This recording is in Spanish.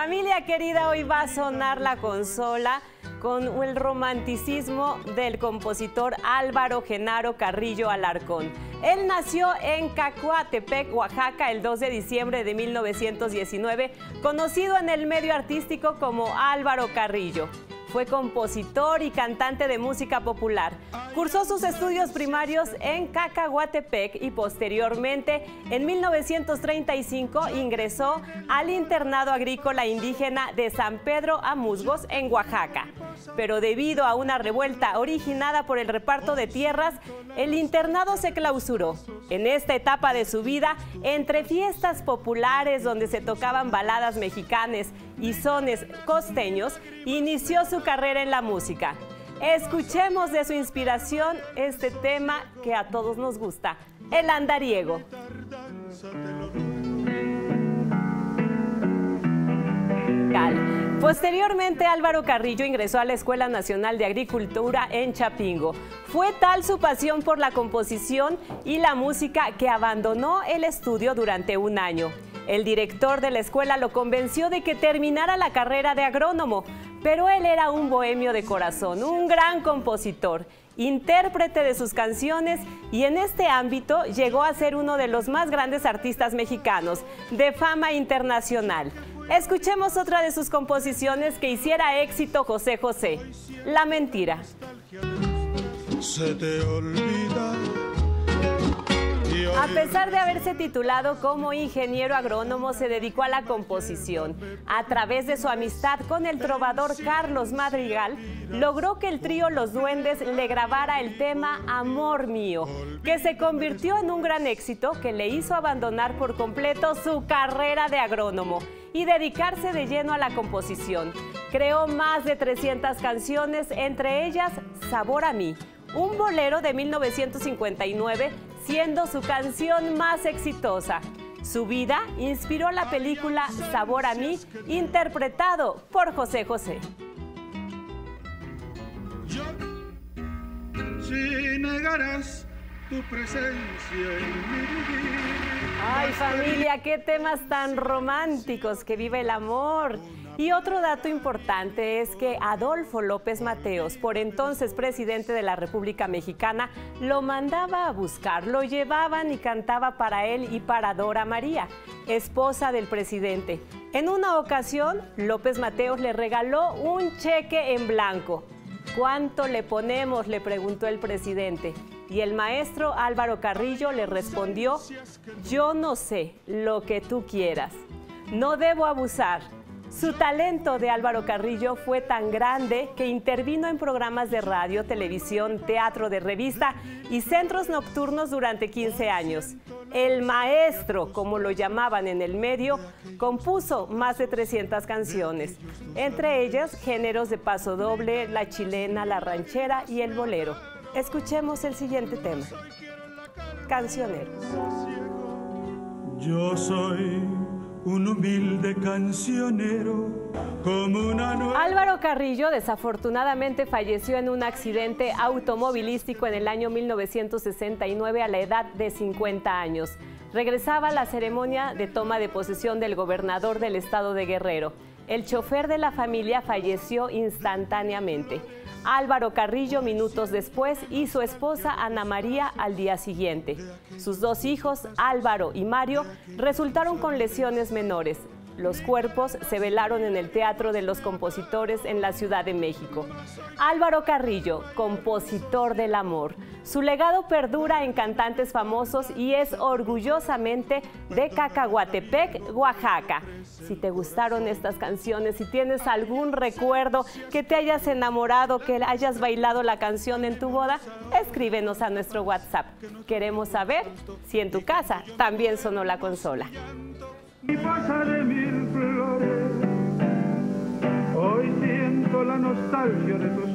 Familia querida, hoy va a sonar la consola con el romanticismo del compositor Álvaro Genaro Carrillo Alarcón. Él nació en Cacuatepec, Oaxaca, el 2 de diciembre de 1919, conocido en el medio artístico como Álvaro Carrillo. Fue compositor y cantante de música popular. Cursó sus estudios primarios en Cacahuatepec y posteriormente, en 1935, ingresó al internado agrícola indígena de San Pedro Amusgos en Oaxaca. Pero debido a una revuelta originada por el reparto de tierras, el internado se clausuró. En esta etapa de su vida, entre fiestas populares donde se tocaban baladas mexicanas y sones costeños, inició su carrera en la música. Escuchemos de su inspiración este tema que a todos nos gusta, el andariego. Posteriormente, Álvaro Carrillo ingresó a la Escuela Nacional de Agricultura en Chapingo. Fue tal su pasión por la composición y la música que abandonó el estudio durante un año. El director de la escuela lo convenció de que terminara la carrera de agrónomo, pero él era un bohemio de corazón, un gran compositor, intérprete de sus canciones y en este ámbito llegó a ser uno de los más grandes artistas mexicanos, de fama internacional. Escuchemos otra de sus composiciones que hiciera éxito José José, La Mentira. A pesar de haberse titulado como ingeniero agrónomo, se dedicó a la composición. A través de su amistad con el trovador Carlos Madrigal, logró que el trío Los Duendes le grabara el tema Amor Mío, que se convirtió en un gran éxito que le hizo abandonar por completo su carrera de agrónomo y dedicarse de lleno a la composición. Creó más de 300 canciones, entre ellas Sabor a mí, un bolero de 1959, siendo su canción más exitosa. Su vida inspiró la película Sabor a mí, interpretado por José José. si negarás tu presencia en mi Ay, familia, qué temas tan románticos, que vive el amor. Y otro dato importante es que Adolfo López Mateos, por entonces presidente de la República Mexicana, lo mandaba a buscar, lo llevaban y cantaba para él y para Dora María, esposa del presidente. En una ocasión, López Mateos le regaló un cheque en blanco. ¿Cuánto le ponemos? le preguntó el presidente. Y el maestro Álvaro Carrillo le respondió, yo no sé lo que tú quieras. No debo abusar, su talento de Álvaro Carrillo fue tan grande que intervino en programas de radio, televisión, teatro de revista y centros nocturnos durante 15 años. El maestro, como lo llamaban en el medio, compuso más de 300 canciones, entre ellas géneros de paso doble, la chilena, la ranchera y el bolero. Escuchemos el siguiente tema. Cancionero. Yo soy un humilde cancionero. Como una Álvaro Carrillo desafortunadamente falleció en un accidente automovilístico en el año 1969 a la edad de 50 años. Regresaba a la ceremonia de toma de posesión del gobernador del estado de Guerrero. El chofer de la familia falleció instantáneamente. Álvaro Carrillo minutos después y su esposa Ana María al día siguiente. Sus dos hijos, Álvaro y Mario, resultaron con lesiones menores. Los cuerpos se velaron en el Teatro de los Compositores en la Ciudad de México. Álvaro Carrillo, compositor del amor. Su legado perdura en cantantes famosos y es orgullosamente de Cacahuatepec, Oaxaca. Si te gustaron estas canciones, si tienes algún recuerdo que te hayas enamorado, que hayas bailado la canción en tu boda, escríbenos a nuestro WhatsApp. Queremos saber si en tu casa también sonó la consola siento la nostalgia de tus